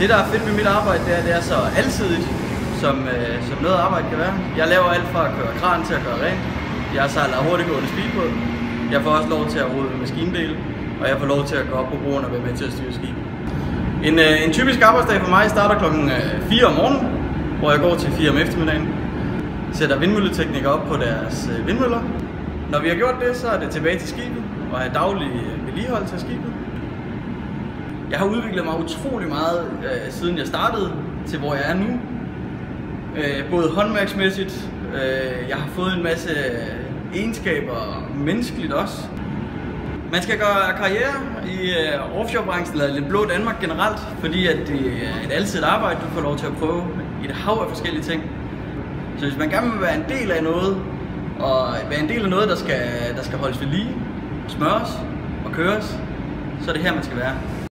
Det, der er fedt med mit arbejde, det er, det er så alsidigt, som, øh, som noget arbejde kan være. Jeg laver alt fra at køre kran til at gøre rent. Jeg sejler hurtiggående speedbåd. Jeg får også lov til at rode maskindele, og jeg får lov til at gå op på broen og være med til at styre skibet. En, øh, en typisk arbejdsdag for mig starter klokken øh, 4 om morgenen, hvor jeg går til 4 om eftermiddagen. Sætter vindmølleteknikere op på deres øh, vindmøller. Når vi har gjort det, så er det tilbage til skibet og have daglig øh, vedligeholdelse af skibet. Jeg har udviklet mig utrolig meget, øh, siden jeg startede, til hvor jeg er nu. Øh, både håndværksmæssigt, øh, jeg har fået en masse egenskaber menneskeligt også. Man skal gøre karriere i øh, offshorebranchen eller lidt blå Danmark generelt, fordi at det er et altid arbejde, du får lov til at prøve i et hav af forskellige ting. Så hvis man gerne vil være en del af noget, og være en del af noget, der skal, der skal holdes ved lige, smøres og køres, så er det her, man skal være.